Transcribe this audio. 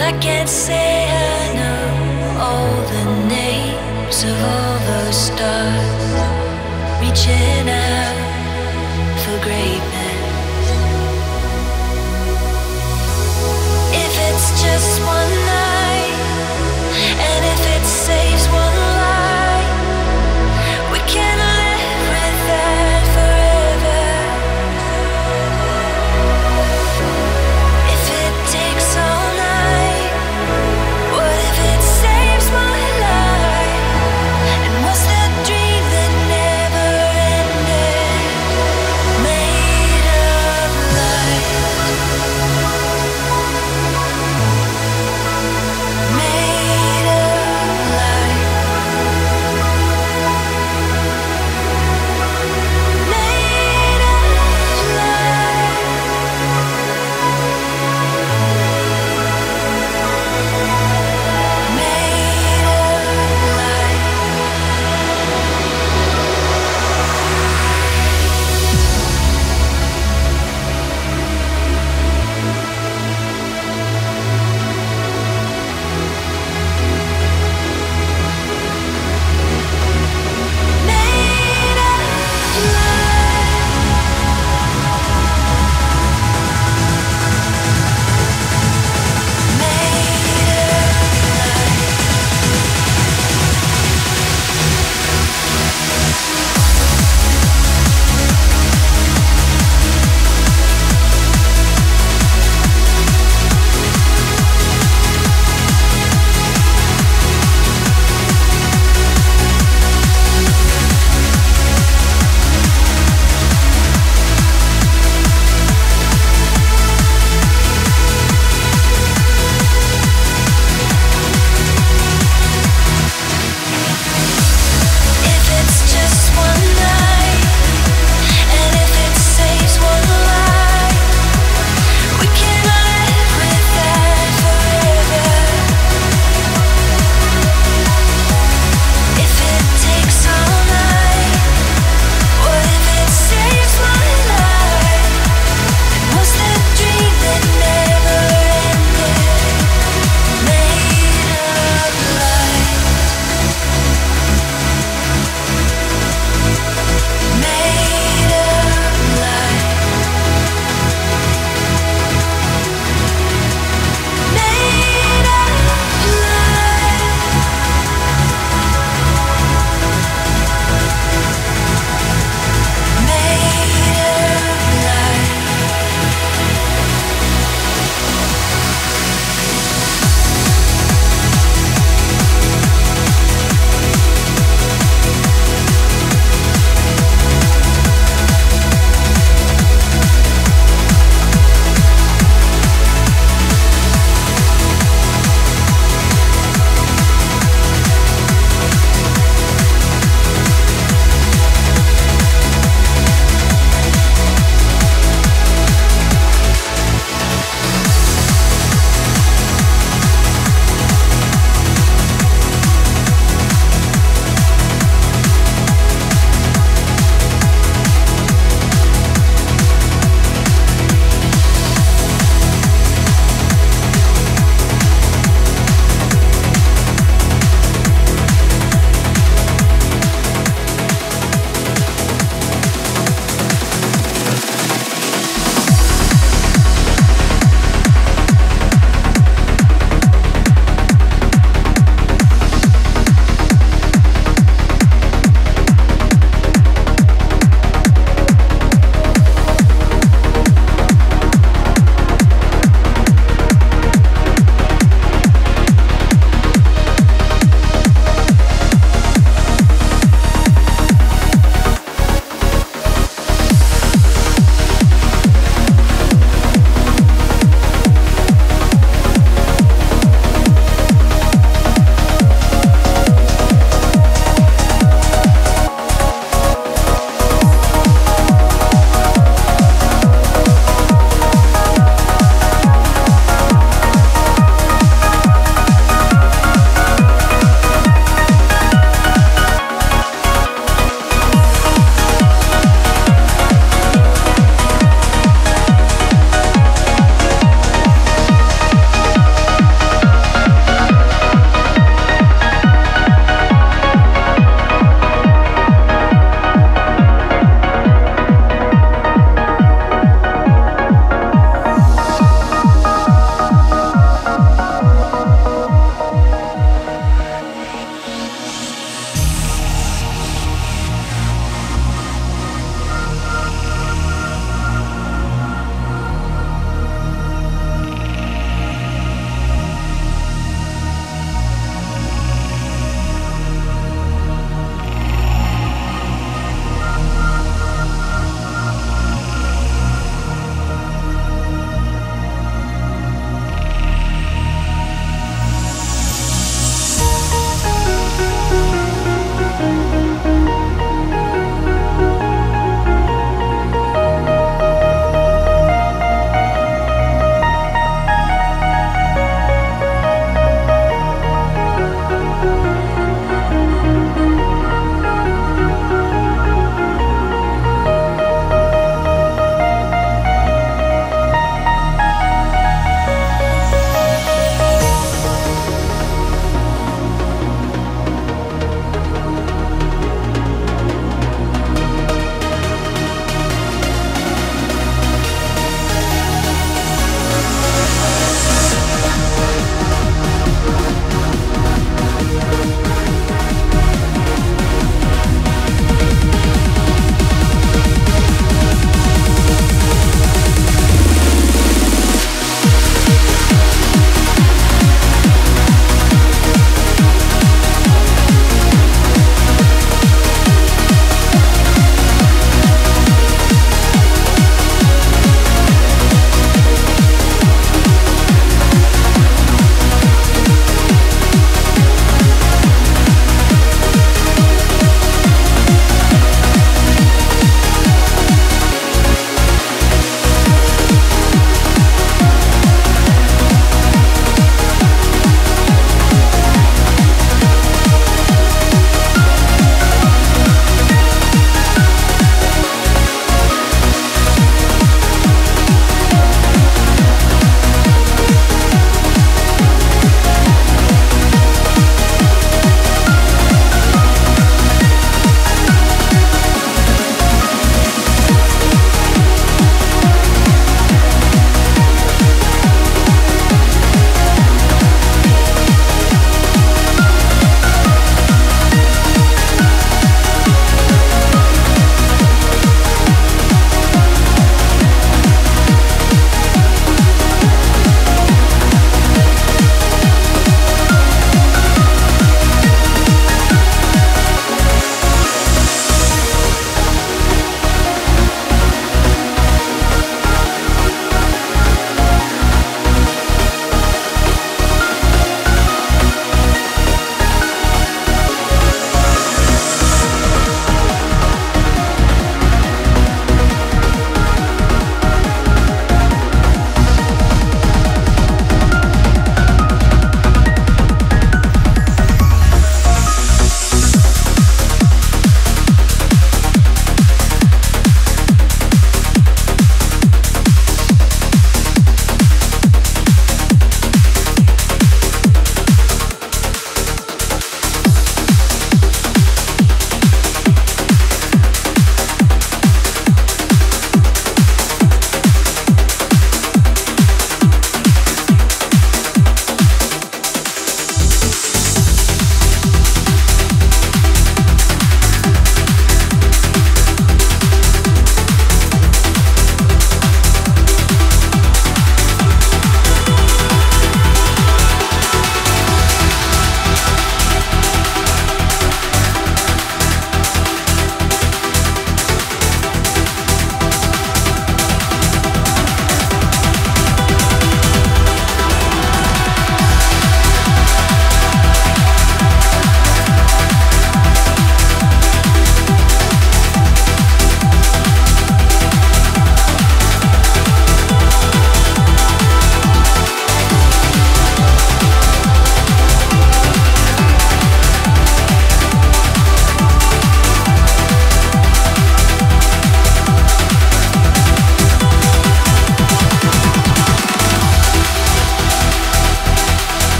I can't say I know all the names of all those stars reaching out.